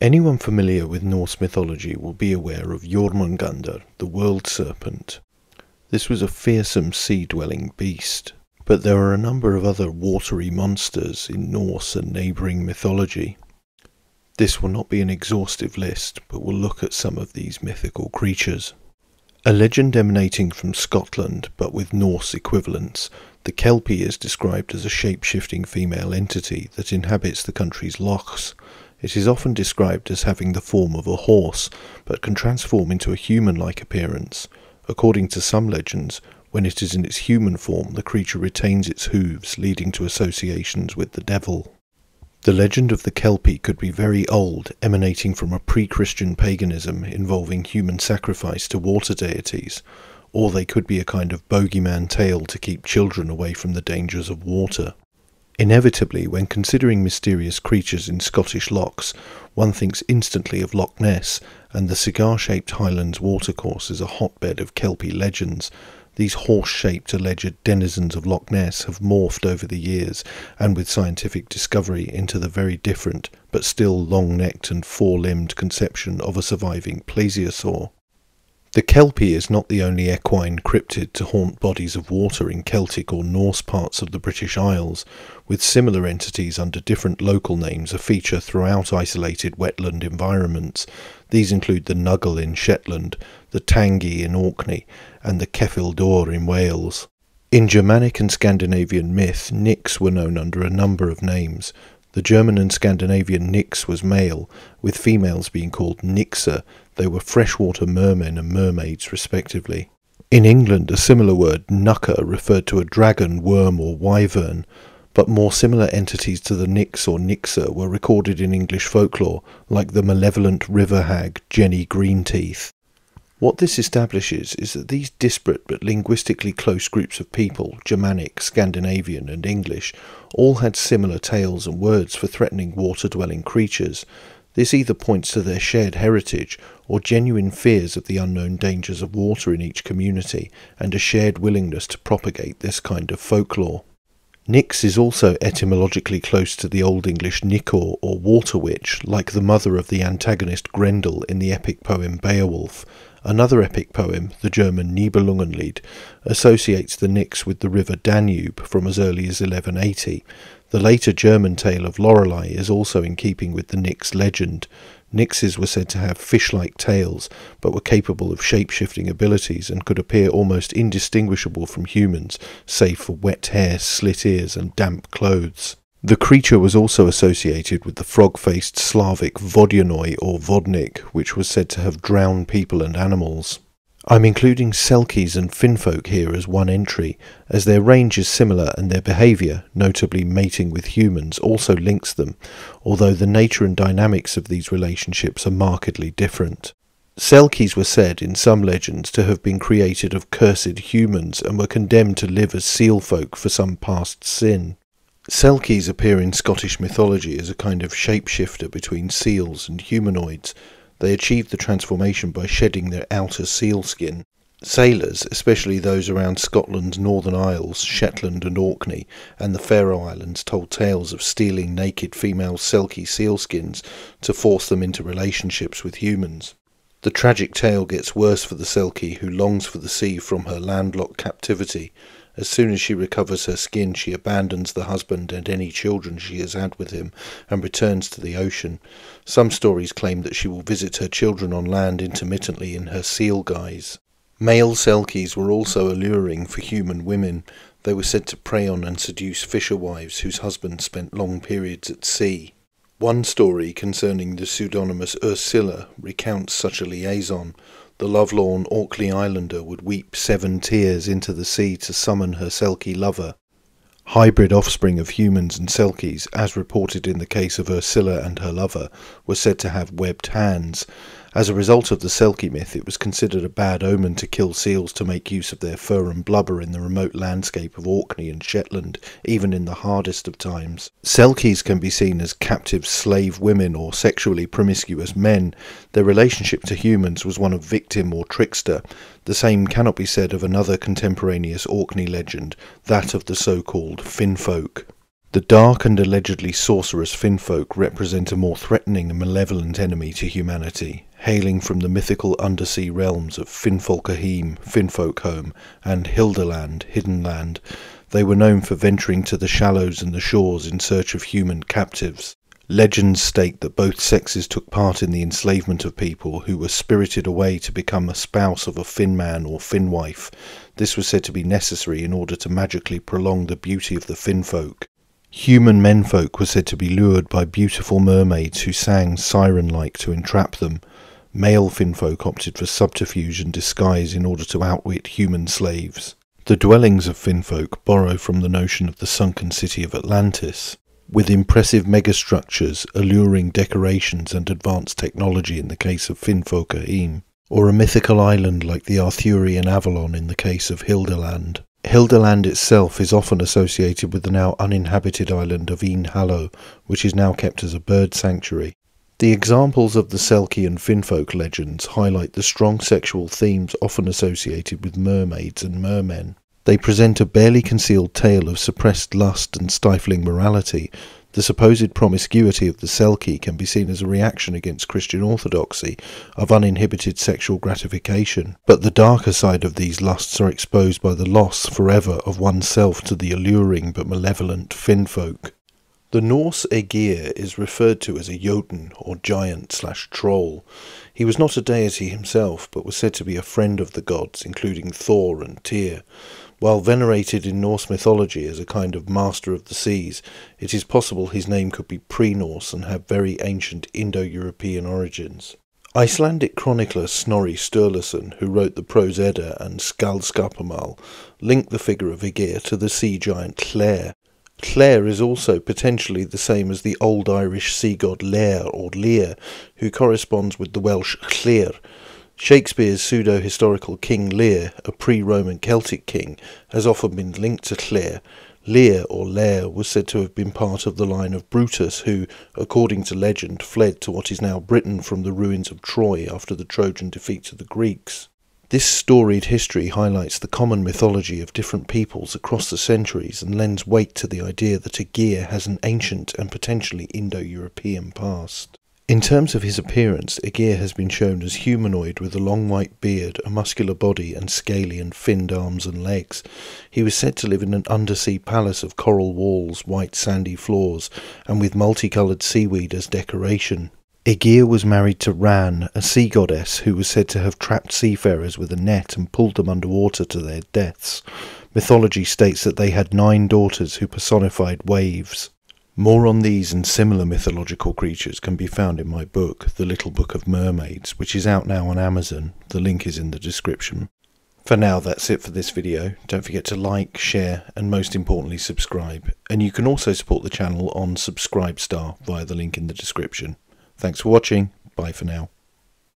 Anyone familiar with Norse mythology will be aware of Jormungandr, the world serpent. This was a fearsome sea dwelling beast, but there are a number of other watery monsters in Norse and neighbouring mythology. This will not be an exhaustive list, but we'll look at some of these mythical creatures. A legend emanating from Scotland, but with Norse equivalents, the Kelpie is described as a shape-shifting female entity that inhabits the country's lochs. It is often described as having the form of a horse, but can transform into a human-like appearance. According to some legends, when it is in its human form, the creature retains its hooves, leading to associations with the devil. The legend of the Kelpie could be very old, emanating from a pre-Christian paganism involving human sacrifice to water deities, or they could be a kind of bogeyman tale to keep children away from the dangers of water. Inevitably, when considering mysterious creatures in Scottish lochs, one thinks instantly of Loch Ness, and the cigar-shaped Highlands watercourse is a hotbed of Kelpie legends, these horse-shaped alleged denizens of Loch Ness have morphed over the years and with scientific discovery into the very different but still long-necked and four-limbed conception of a surviving plesiosaur. The Kelpie is not the only equine cryptid to haunt bodies of water in Celtic or Norse parts of the British Isles, with similar entities under different local names a feature throughout isolated wetland environments. These include the Nuggle in Shetland, the Tangi in Orkney, and the Ceffyl Dŵr in Wales. In Germanic and Scandinavian myth, nix were known under a number of names. The German and Scandinavian nix was male, with females being called nixe. They were freshwater mermen and mermaids, respectively. In England, a similar word, knucker, referred to a dragon, worm, or wyvern, but more similar entities to the nix or Nixe were recorded in English folklore, like the malevolent river hag Jenny Greenteeth. What this establishes is that these disparate but linguistically close groups of people, Germanic, Scandinavian, and English, all had similar tales and words for threatening water dwelling creatures. This either points to their shared heritage or genuine fears of the unknown dangers of water in each community and a shared willingness to propagate this kind of folklore. Nix is also etymologically close to the Old English Nicor or water witch, like the mother of the antagonist Grendel in the epic poem Beowulf, Another epic poem, the German Nibelungenlied, associates the Nix with the river Danube from as early as 1180. The later German tale of Lorelei is also in keeping with the Nix legend. Nixes were said to have fish-like tails, but were capable of shape-shifting abilities and could appear almost indistinguishable from humans, save for wet hair, slit ears and damp clothes. The creature was also associated with the frog-faced Slavic Vodyanoi or Vodnik, which was said to have drowned people and animals. I'm including Selkies and Finfolk here as one entry, as their range is similar and their behaviour, notably mating with humans, also links them, although the nature and dynamics of these relationships are markedly different. Selkies were said, in some legends, to have been created of cursed humans and were condemned to live as seal folk for some past sin. Selkies appear in Scottish mythology as a kind of shapeshifter between seals and humanoids. They achieved the transformation by shedding their outer seal skin. Sailors, especially those around Scotland's Northern Isles, Shetland and Orkney, and the Faroe Islands, told tales of stealing naked female Selkie sealskins to force them into relationships with humans. The tragic tale gets worse for the Selkie, who longs for the sea from her landlocked captivity as soon as she recovers her skin, she abandons the husband and any children she has had with him and returns to the ocean. Some stories claim that she will visit her children on land intermittently in her seal guise. Male Selkies were also alluring for human women. They were said to prey on and seduce fisher wives whose husbands spent long periods at sea. One story concerning the pseudonymous Ursula recounts such a liaison. The lovelorn Orkney Islander would weep seven tears into the sea to summon her Selkie lover. Hybrid offspring of humans and Selkies, as reported in the case of Ursula and her lover, were said to have webbed hands, as a result of the Selkie myth, it was considered a bad omen to kill seals to make use of their fur and blubber in the remote landscape of Orkney and Shetland, even in the hardest of times. Selkies can be seen as captive slave women or sexually promiscuous men. Their relationship to humans was one of victim or trickster. The same cannot be said of another contemporaneous Orkney legend, that of the so-called Finfolk. The dark and allegedly sorcerous Finfolk represent a more threatening and malevolent enemy to humanity, hailing from the mythical undersea realms of Finfolkaheme, Finfolkholm, and Hilderland, Hidden Land. They were known for venturing to the shallows and the shores in search of human captives. Legends state that both sexes took part in the enslavement of people who were spirited away to become a spouse of a Finn man or Finn wife. This was said to be necessary in order to magically prolong the beauty of the Finn folk. Human menfolk were said to be lured by beautiful mermaids who sang siren like to entrap them. Male Finfolk opted for subterfuge and disguise in order to outwit human slaves. The dwellings of Finfolk borrow from the notion of the sunken city of Atlantis, with impressive megastructures, alluring decorations, and advanced technology in the case of Finfolkaheme, or a mythical island like the Arthurian Avalon in the case of Hilderland. Hilderland itself is often associated with the now uninhabited island of Eynhallow, which is now kept as a bird sanctuary. The examples of the Selkie and Finfolk legends highlight the strong sexual themes often associated with mermaids and mermen. They present a barely concealed tale of suppressed lust and stifling morality, the supposed promiscuity of the Selkie can be seen as a reaction against Christian orthodoxy of uninhibited sexual gratification, but the darker side of these lusts are exposed by the loss forever of oneself to the alluring but malevolent Finfolk. The Norse Aegir is referred to as a Jotun or giant slash troll. He was not a deity himself, but was said to be a friend of the gods, including Thor and Tyr. While venerated in Norse mythology as a kind of master of the seas, it is possible his name could be pre-Norse and have very ancient Indo-European origins. Icelandic chronicler Snorri Sturluson, who wrote the Prose Edda and Skaldskaparmal, linked the figure of Aegir to the sea giant Hlér. Hlér is also potentially the same as the Old Irish sea god Lair or Lear, who corresponds with the Welsh Llyr, Shakespeare's pseudo historical King Lear, a pre Roman Celtic king, has often been linked to Llŷr. Lear or Lair was said to have been part of the line of Brutus, who, according to legend, fled to what is now Britain from the ruins of Troy after the Trojan defeat of the Greeks. This storied history highlights the common mythology of different peoples across the centuries and lends weight to the idea that Aegir has an ancient and potentially Indo European past. In terms of his appearance, Aegir has been shown as humanoid with a long white beard, a muscular body, and scaly and finned arms and legs. He was said to live in an undersea palace of coral walls, white sandy floors, and with multicoloured seaweed as decoration. Aegir was married to Ran, a sea goddess who was said to have trapped seafarers with a net and pulled them underwater to their deaths. Mythology states that they had nine daughters who personified waves. More on these and similar mythological creatures can be found in my book, The Little Book of Mermaids, which is out now on Amazon. The link is in the description. For now, that's it for this video. Don't forget to like, share, and most importantly, subscribe. And you can also support the channel on Subscribestar via the link in the description. Thanks for watching. Bye for now.